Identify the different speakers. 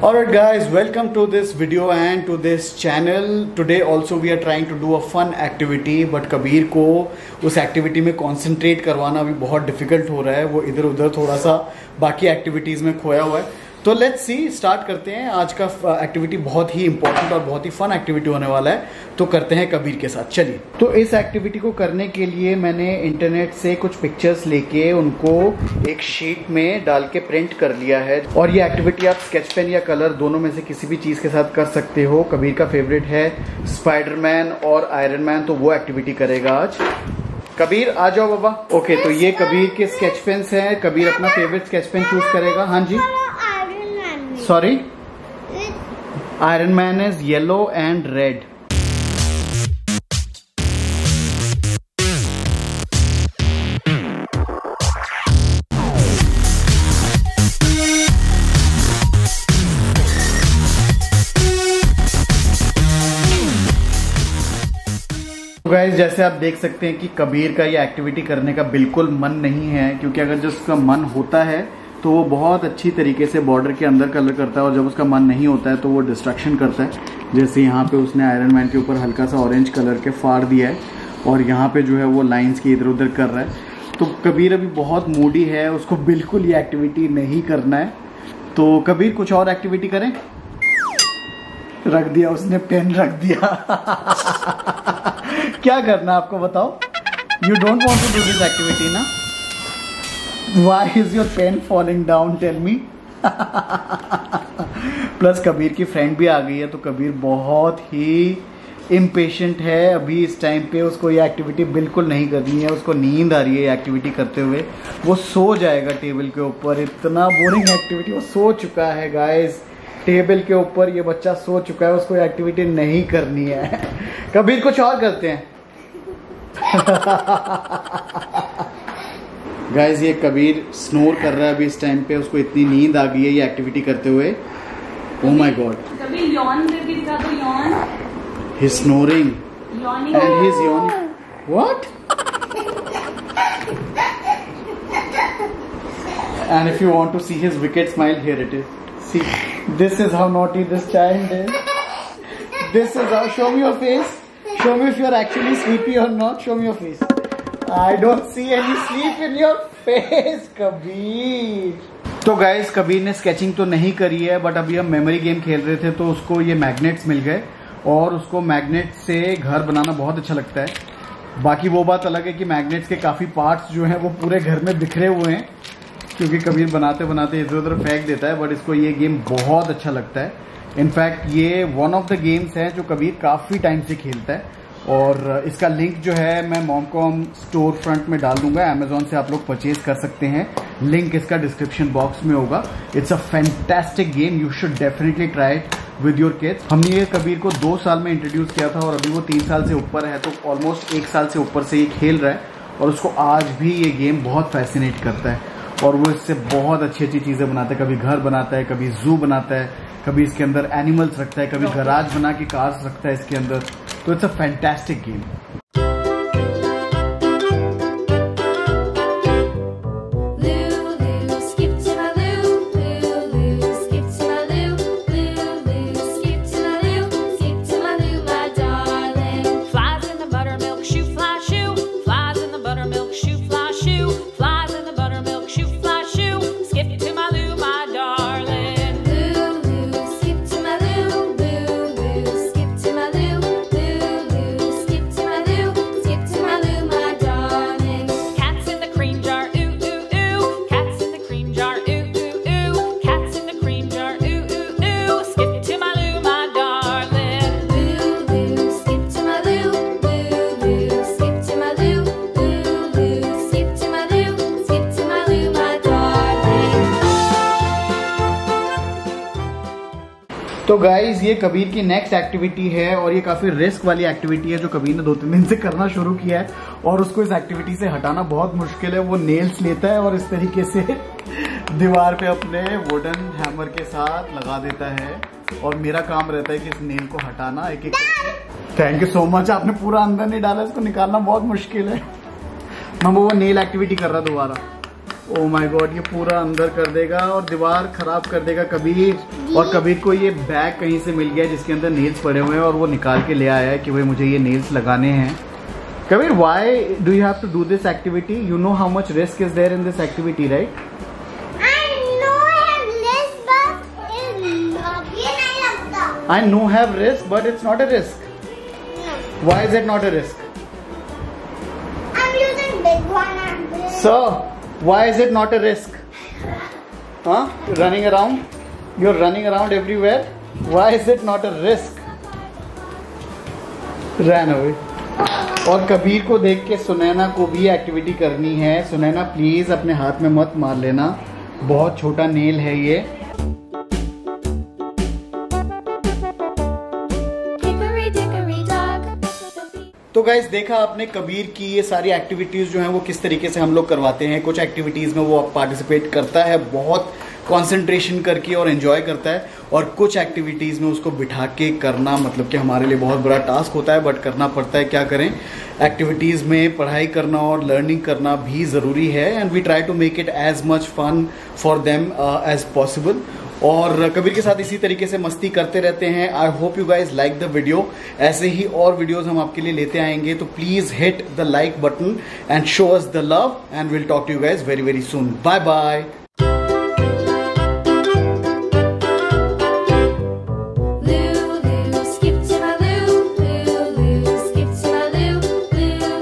Speaker 1: Alright guys, welcome to this video and to this channel. Today also we are trying to do a fun activity but Kabir को उस activity में concentrate करवाना भी बहुत difficult हो रहा है वो इधर उधर थोड़ा सा बाकी एक्टिविटीज़ में खोया हुआ है तो लेट्स सी स्टार्ट करते हैं। आज का एक्टिविटी बहुत ही इंपॉर्टेंट और बहुत ही फन एक्टिविटी होने वाला है। तो करते हैं कबीर के साथ। चलिए। तो इस एक्टिविटी को करने के लिए मैंने इंटरनेट से कुछ पिक्चर्स लेके उनको एक शीट में डाल के प्रिंट कर लिया है। और ये एक्टिविटी आप स्केच पेन या कलर दोनों में से किसी भी चीज़ के साथ कर सकते हो। कबीर का फेवरेट है स्पाइडरमैन और आयरन मैन तो वो एक्टिविटी करेगा आज। कबीर, आ जाओ बाबा। ओके तो ये कबीर के स्केच पेन्स हैं। कबीर अपना फेवरेट स्केच पेन चूज़ करेगा। हाँ जी। Sorry? Iron Man is yellow and red. Guys जैसे आप देख सकते हैं कि कबीर का ये एक्टिविटी करने का बिल्कुल मन नहीं है क्योंकि अगर जो उसका मन होता है तो वो बहुत अच्छी तरीके से बॉर्डर के अंदर कलर करता है और जब उसका मन नहीं होता है तो वो डिस्ट्रक्शन करता है। जैसे यहाँ पे उसने आयरन मैन के ऊपर हल्का सा ऑरेंज कलर के फाड़ दिया है और यहाँ पे जो है वो लाइंस की इधर उधर कर रहा है। तो कबीर अभी बहुत मूडी है, उसको बिल्कुल ये एक्टिविटी नहीं करना है। तो कबीर, कुछ और एक्टिविटी करें? रख दिया उसने पेन रख दिया। क्या करना आपको बताओ? You don't want to do this activity ना? Why is your pen falling down? Tell me. Plus Kabir की फ्रेंड भी आ गई है तो कबीर बहुत ही इम्पेशेंट है। अभी इस टाइम पे उसको ये एक्टिविटी बिल्कुल नहीं करनी है। उसको नींद आ रही है एक्टिविटी करते हुए। वो सो जाएगा टेबल के ऊपर। इतना बोरिंग एक्टिविटी वो सो चुका है गाइस टेबल के ऊपर ये बच्चा सो चुका है। उसको एक्टिविटी नहीं करनी है। कबीर कुछ और करते हैं? गाइज़ ये कबीर स्नोर कर रहा है अभी इस टाइम पे उसको इतनी नींद आ गई है ये एक्टिविटी करते हुए। ओ माई गॉड
Speaker 2: कभी yawn
Speaker 1: he snoring and he is yawning what and if you want to see his wicked smile here it is see this is how naughty this child is this is how show me your face show me if you are actually sleepy or not show me your face I don't see any sleep in your face Kabir तो guys Kabir ने sketching तो नहीं करी है but अभी हम memory game खेल रहे थे तो उसको ये मैग्नेट्स मिल गए, और उसको मैग्नेट से घर बनाना बहुत अच्छा लगता है। बाकी वो बात अलग है कि मैग्नेट्स के काफ़ी पार्ट्स जो हैं, वो पूरे घर में बिखरे हुए हैं, क्योंकि कबीर बनाते बनाते इधर उधर फेंक देता है बट इसको ये गेम बहुत अच्छा लगता है। इनफैक्ट ये वन ऑफ़ द गेम्स है जो कबीर काफ़ी टाइम से खेलता है। और इसका लिंक जो है मैं मॉमकॉम स्टोर फ्रंट में डाल दूँगा। अमेजोन से आप लोग परचेज कर सकते हैं। लिंक इसका डिस्क्रिप्शन बॉक्स में होगा। It's a fantastic game you should definitely try it with your kids हमने ये कबीर को दो साल में इंट्रोड्यूस किया था और अभी वो तीन साल से ऊपर है तो ऑलमोस्ट एक साल से ऊपर से ये खेल रहा है और उसको आज भी ये गेम बहुत फैसिनेट करता है। और वो इससे बहुत अच्छी अच्छी चीज़ें बनाता है। कभी घर बनाता है कभी जू बनाता है कभी इसके अंदर एनिमल्स रखता है कभी गराज बना के कार्स रखता है इसके अंदर। तो इट्स अ फैंटेस्टिक गेम तो गाइज़ ये कबीर की नेक्स्ट एक्टिविटी है और ये काफ़ी रिस्क वाली एक्टिविटी है जो कबीर ने दो तीन दिन से करना शुरू किया है और उसको इस एक्टिविटी से हटाना बहुत मुश्किल है। वो नेल्स लेता है और इस तरीके से दीवार पे अपने वुडन हैमर के साथ लगा देता है और मेरा काम रहता है कि इस नेल को हटाना एक एक थैंक यू सो मच आपने पूरा अंदर नहीं डाला, इसको निकालना बहुत मुश्किल है। मम्मा वो नेल एक्टिविटी कर रहा दोबारा। ओ माय गॉड ये पूरा अंदर कर देगा और दीवार खराब कर देगा कबीर। और कबीर को ये बैग कहीं से मिल गया जिसके अंदर नेल्स पड़े हुए हैं और वो निकाल के ले आया है कि भाई मुझे ये नेल्स लगाने हैं Kabir why do you have to do this activity you know how much risk is there in this activity right
Speaker 3: I know have less, but it अभी नहीं लगता.
Speaker 1: I know have risk but it's not a risk
Speaker 3: No.
Speaker 1: Why is it not a risk
Speaker 3: I'm using big one and big.
Speaker 1: So, why is it not a risk? Huh? Running around? You're running around everywhere? Why is it not a risk? Ran away. और कबीर को देख के सुनैना को भी activity करनी है Sunaina please अपने हाथ में मत मार लेना बहुत छोटा नेल है ये. तो गाइज़ देखा आपने कबीर की ये सारी एक्टिविटीज़ जो हैं वो किस तरीके से हम लोग करवाते हैं कुछ एक्टिविटीज़ में वो पार्टिसिपेट करता है बहुत कंसंट्रेशन करके और एंजॉय करता है और कुछ एक्टिविटीज़ में उसको बिठा के करना मतलब कि हमारे लिए बहुत बड़ा टास्क होता है बट करना पड़ता है, क्या करें? एक्टिविटीज़ में पढ़ाई करना और लर्निंग करना भी ज़रूरी है and we try to make it as much fun for them as possible और कबीर के साथ इसी तरीके से मस्ती करते रहते हैं। I hope you guys like the video ऐसे ही और वीडियोस हम आपके लिए लेते आएँगे तो please hit the like button and show us the love and will talk to you guys very very soon bye bye